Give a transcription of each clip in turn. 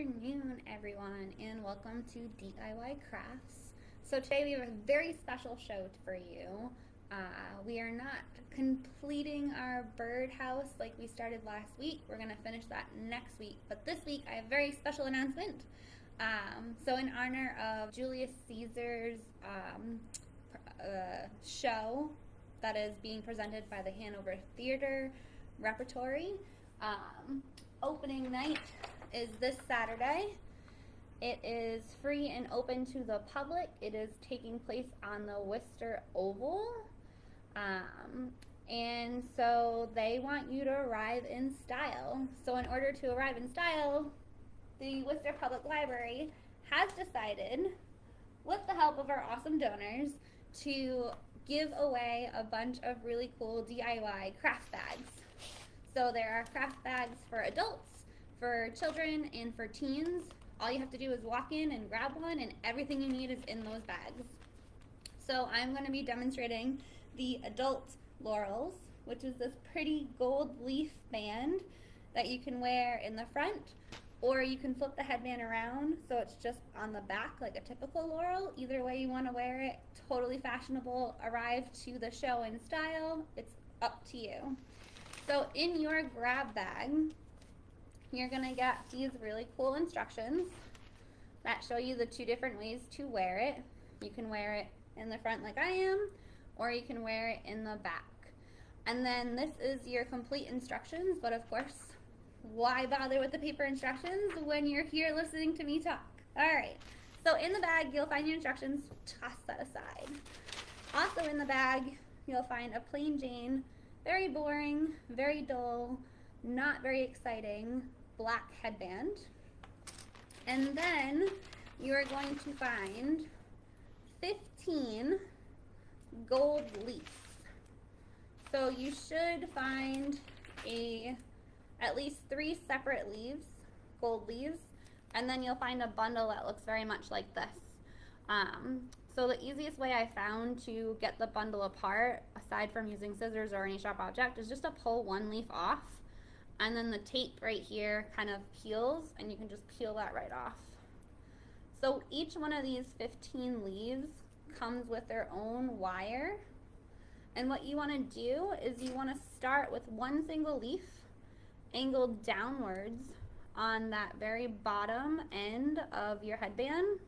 afternoon, everyone, and welcome to DIY Crafts. So today we have a very special show for you. Uh, we are not completing our birdhouse like we started last week. We're going to finish that next week. But this week I have a very special announcement. Um, so in honor of Julius Caesar's um, uh, show that is being presented by the Hanover Theatre Repertory, um, opening night is this Saturday. It is free and open to the public. It is taking place on the Worcester Oval. Um, and so they want you to arrive in style. So in order to arrive in style, the Worcester Public Library has decided, with the help of our awesome donors, to give away a bunch of really cool DIY craft bags. So there are craft bags for adults, for children and for teens. All you have to do is walk in and grab one and everything you need is in those bags. So I'm going to be demonstrating the adult laurels, which is this pretty gold leaf band that you can wear in the front or you can flip the headband around so it's just on the back like a typical laurel. Either way you want to wear it, totally fashionable. Arrive to the show in style. It's up to you. So in your grab bag, you're to get these really cool instructions that show you the two different ways to wear it. You can wear it in the front like I am, or you can wear it in the back. And then this is your complete instructions, but of course, why bother with the paper instructions when you're here listening to me talk? All right, so in the bag, you'll find your instructions, toss that aside. Also in the bag, you'll find a plain Jane, very boring, very dull, not very exciting, black headband. And then you are going to find 15 gold leaves. So you should find a at least three separate leaves, gold leaves, and then you'll find a bundle that looks very much like this. Um, so the easiest way I found to get the bundle apart, aside from using scissors or any sharp object, is just to pull one leaf off and then the tape right here kind of peels and you can just peel that right off. So each one of these 15 leaves comes with their own wire. And what you want to do is you want to start with one single leaf angled downwards on that very bottom end of your headband.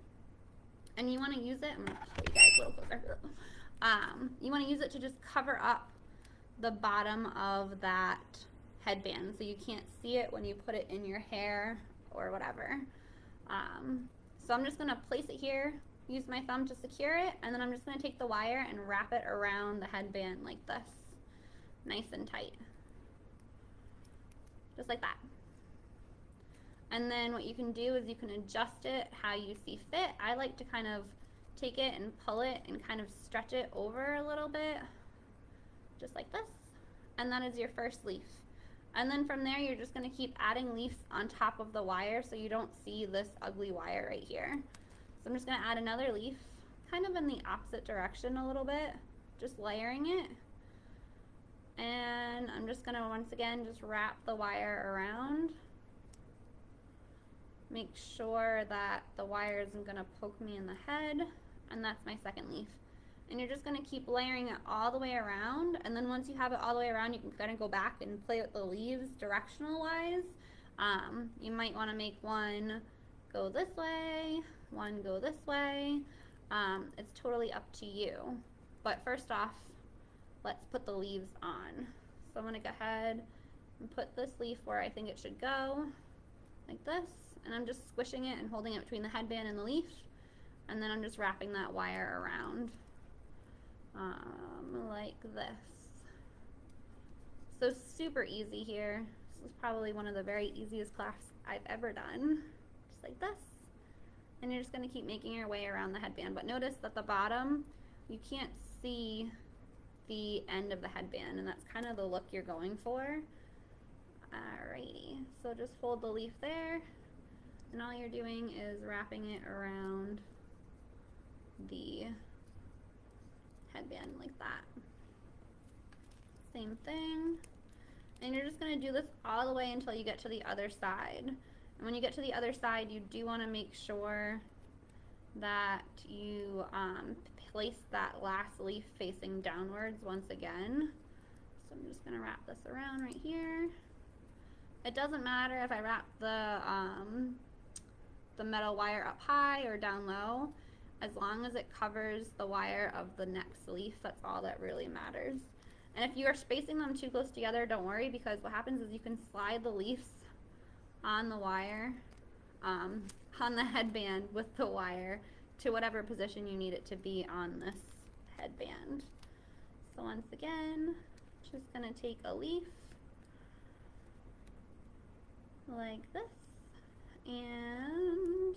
And you want to use it, I'm to show you guys a little closer. Um, you want to use it to just cover up the bottom of that headband so you can't see it when you put it in your hair or whatever. Um, so I'm just going to place it here, use my thumb to secure it, and then I'm just going to take the wire and wrap it around the headband like this, nice and tight. Just like that. And then what you can do is you can adjust it how you see fit. I like to kind of take it and pull it and kind of stretch it over a little bit, just like this. And that is your first leaf. And then from there, you're just going to keep adding leaves on top of the wire so you don't see this ugly wire right here. So I'm just going to add another leaf, kind of in the opposite direction a little bit, just layering it. And I'm just going to once again just wrap the wire around. Make sure that the wire isn't going to poke me in the head. And that's my second leaf and you're just going to keep layering it all the way around and then once you have it all the way around you can kind of go back and play with the leaves directional wise um, you might want to make one go this way one go this way. Um, it's totally up to you. But first off let's put the leaves on. So I'm going to go ahead and put this leaf where I think it should go like this. And I'm just squishing it and holding it between the headband and the leaf. And then I'm just wrapping that wire around um, like this. So super easy here. This is probably one of the very easiest clasps I've ever done. Just like this. And you're just going to keep making your way around the headband. But notice that the bottom, you can't see the end of the headband. And that's kind of the look you're going for. Alrighty. So just hold the leaf there. And all you're doing is wrapping it around the headband like that. Same thing. And you're just going to do this all the way until you get to the other side. And when you get to the other side, you do want to make sure that you um, place that last leaf facing downwards once again. So I'm just going to wrap this around right here. It doesn't matter if I wrap the, um, the metal wire up high or down low. As long as it covers the wire of the next leaf, that's all that really matters. And if you are spacing them too close together, don't worry because what happens is you can slide the leaves on the wire, um, on the headband with the wire to whatever position you need it to be on this headband. So once again, just gonna take a leaf like this and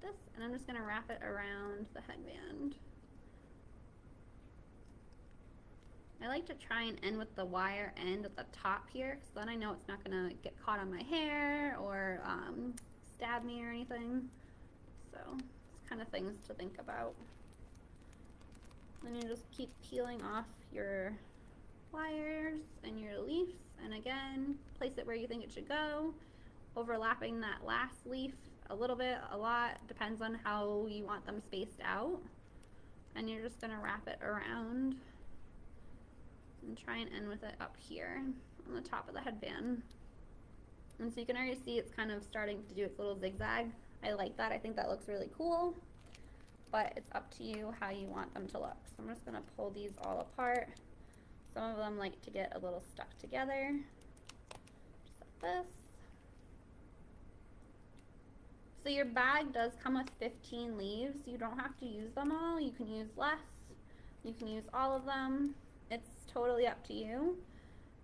this and I'm just gonna wrap it around the headband. I like to try and end with the wire end at the top here because then I know it's not going to get caught on my hair or um, stab me or anything. So it's kind of things to think about. Then you just keep peeling off your wires and your leaves and again place it where you think it should go overlapping that last leaf a little bit a lot depends on how you want them spaced out and you're just going to wrap it around and try and end with it up here on the top of the headband. And so you can already see it's kind of starting to do its little zigzag. I like that. I think that looks really cool. But it's up to you how you want them to look. So I'm just going to pull these all apart. Some of them like to get a little stuck together. Just like this. So your bag does come with 15 leaves. You don't have to use them all. You can use less. You can use all of them it's totally up to you.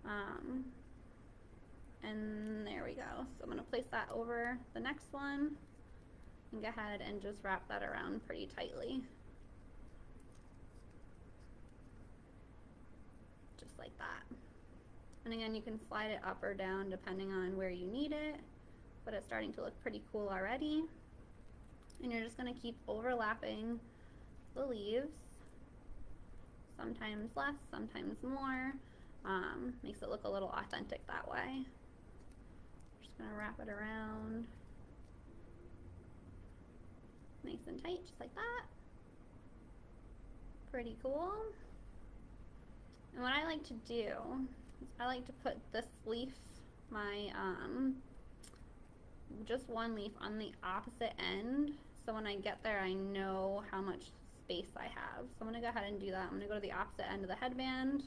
Um, and there we go. So I'm going to place that over the next one and go ahead and just wrap that around pretty tightly. Just like that. And again, you can slide it up or down depending on where you need it, but it's starting to look pretty cool already. And you're just going to keep overlapping the leaves sometimes less, sometimes more. Um, makes it look a little authentic that way. Just gonna wrap it around nice and tight, just like that. Pretty cool. And what I like to do is I like to put this leaf, my, um, just one leaf on the opposite end. So when I get there, I know how much space I have. So I'm to go ahead and do that. I'm to go to the opposite end of the headband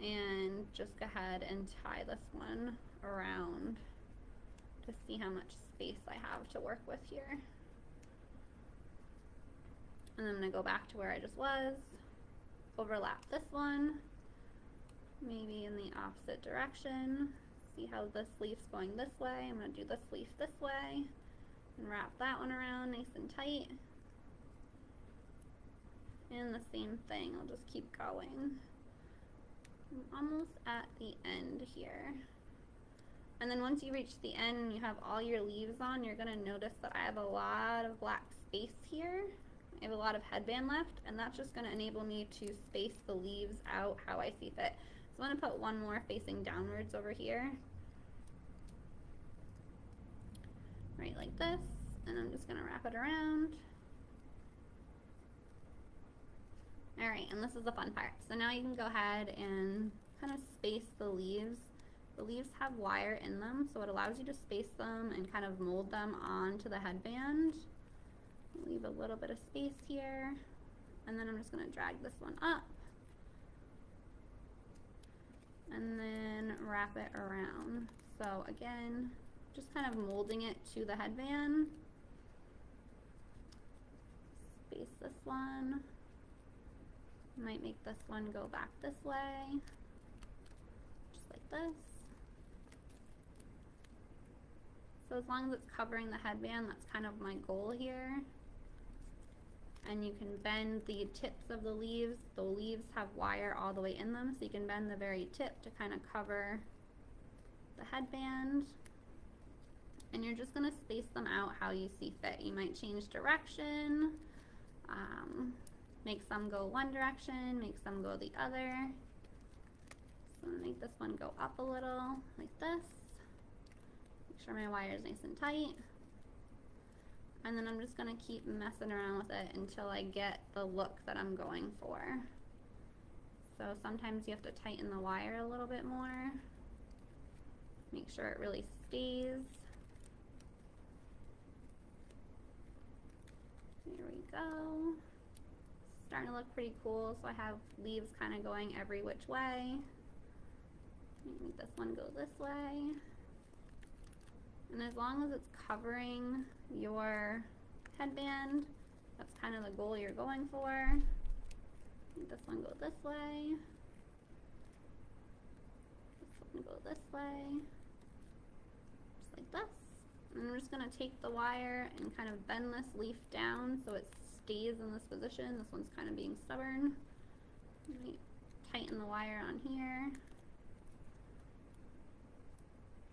and just go ahead and tie this one around to see how much space I have to work with here. And I'm to go back to where I just was, overlap this one, maybe in the opposite direction. See how this leaf's going this way. I'm going to do this leaf this way and wrap that one around nice and tight. And the same thing, I'll just keep going. I'm almost at the end here. And then once you reach the end and you have all your leaves on, you're going to notice that I have a lot of black space here. I have a lot of headband left, and that's just going to enable me to space the leaves out how I see fit. So I'm going to put one more facing downwards over here. Right like this, and I'm just to wrap it around. All right, and this is the fun part. So now you can go ahead and kind of space the leaves. The leaves have wire in them, so it allows you to space them and kind of mold them onto the headband. Leave a little bit of space here. And then I'm just gonna drag this one up. And then wrap it around. So again, just kind of molding it to the headband. Space this one. Might make this one go back this way, just like this. So as long as it's covering the headband, that's kind of my goal here. And you can bend the tips of the leaves. The leaves have wire all the way in them, so you can bend the very tip to kind of cover the headband. And you're just going to space them out how you see fit. You might change direction. Um, Make some go one direction, make some go the other. So I'm gonna make this one go up a little, like this. Make sure my wire is nice and tight. And then I'm just gonna keep messing around with it until I get the look that I'm going for. So sometimes you have to tighten the wire a little bit more. Make sure it really stays. There we go. Starting to look pretty cool. So I have leaves kind of going every which way. Make this one go this way. And as long as it's covering your headband, that's kind of the goal you're going for. Make this one go this way. This one go this way. Just like this. I'm just going to take the wire and kind of bend this leaf down so it stays in this position. This one's kind of being stubborn. Tighten the wire on here.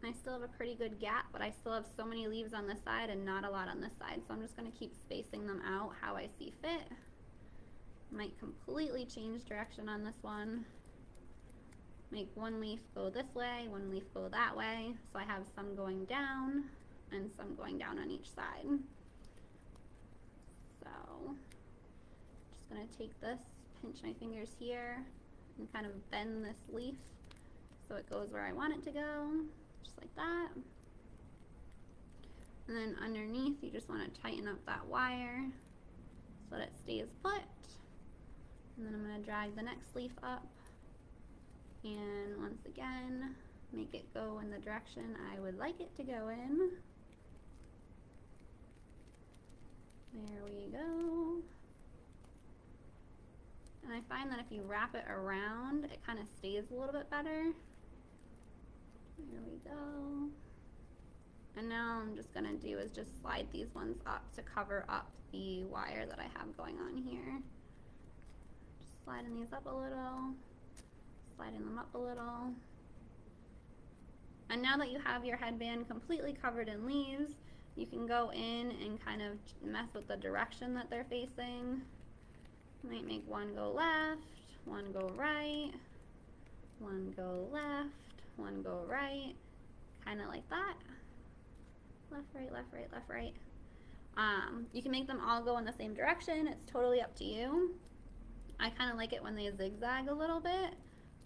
I still have a pretty good gap, but I still have so many leaves on this side and not a lot on this side. So I'm just going to keep spacing them out how I see fit. Might completely change direction on this one. Make one leaf go this way, one leaf go that way. So I have some going down and some going down on each side. So just going to take this, pinch my fingers here, and kind of bend this leaf so it goes where I want it to go just like that. And then underneath, you just want to tighten up that wire so that it stays put. And then I'm going to drag the next leaf up. And once again, make it go in the direction I would like it to go in. There we go. And I find that if you wrap it around, it kind of stays a little bit better. There we go. And now I'm just going to do is just slide these ones up to cover up the wire that I have going on here. Just sliding these up a little, sliding them up a little. And now that you have your headband completely covered in leaves, you can go in and kind of mess with the direction that they're facing. Might make one go left, one go right, one go left, one go right, kind of like that. Left, right, left, right, left, right. Um, you can make them all go in the same direction. It's totally up to you. I kind of like it when they zigzag a little bit,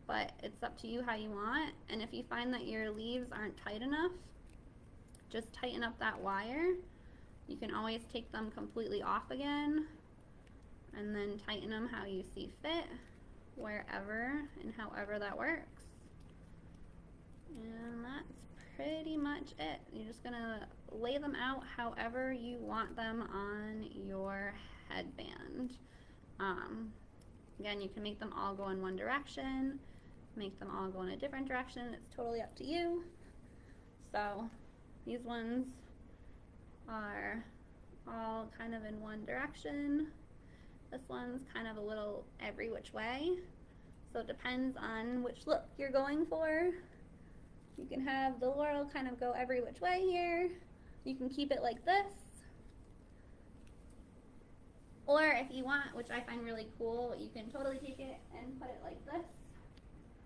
but it's up to you how you want. And if you find that your leaves aren't tight enough, just tighten up that wire. You can always take them completely off again and then tighten them how you see fit, wherever and however that works. And that's pretty much it. You're just gonna lay them out however you want them on your headband. Um, again, you can make them all go in one direction, make them all go in a different direction. It's totally up to you. So these ones are all kind of in one direction. This one's kind of a little every which way. So it depends on which look you're going for. You can have the laurel kind of go every which way here. You can keep it like this. Or if you want, which I find really cool, you can totally take it and put it like this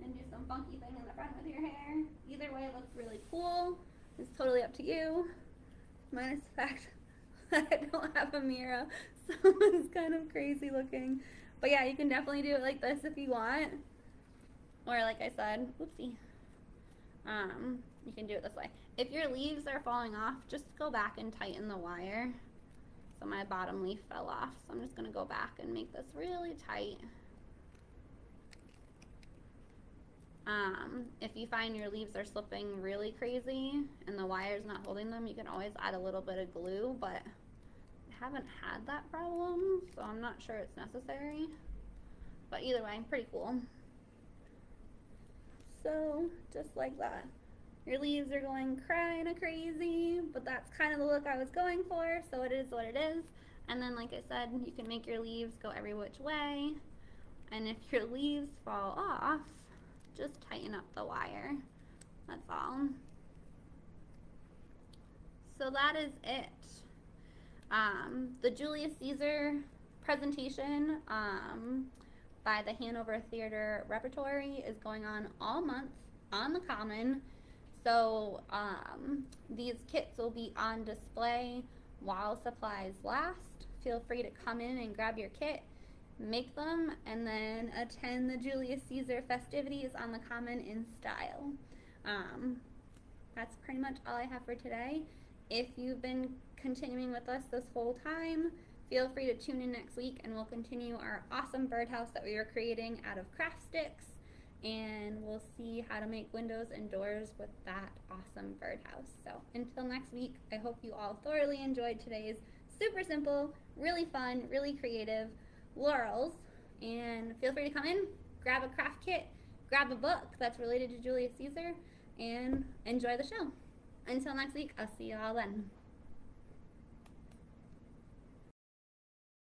and do some funky thing in the front with your hair. Either way, it looks really cool. It's totally up to you. Minus the fact that I don't have a mirror, so it's kind of crazy looking. But yeah, you can definitely do it like this if you want. Or like I said, whoopsie. Um, you can do it this way. If your leaves are falling off, just go back and tighten the wire. So my bottom leaf fell off, so I'm just going to go back and make this really tight. Um, if you find your leaves are slipping really crazy and the wire's not holding them, you can always add a little bit of glue, but I haven't had that problem, so I'm not sure it's necessary. But either way, pretty cool. So, just like that. Your leaves are going kind of crazy, but that's kind of the look I was going for, so it is what it is. And then, like I said, you can make your leaves go every which way. And if your leaves fall off, just tighten up the wire. That's all. So that is it. Um, the Julius Caesar presentation um, by the Hanover Theatre Repertory is going on all month on the Common. So um, these kits will be on display while supplies last. Feel free to come in and grab your kit, make them, and then attend the Julius Caesar festivities on the Common in style. Um, that's pretty much all I have for today. If you've been continuing with us this whole time, feel free to tune in next week and we'll continue our awesome birdhouse that we are creating out of craft sticks and we'll see how to make windows and doors with that awesome birdhouse. So until next week, I hope you all thoroughly enjoyed today's super simple, really fun, really creative laurels. And feel free to come in, grab a craft kit, grab a book that's related to Julius Caesar, and enjoy the show. Until next week, I'll see you all then.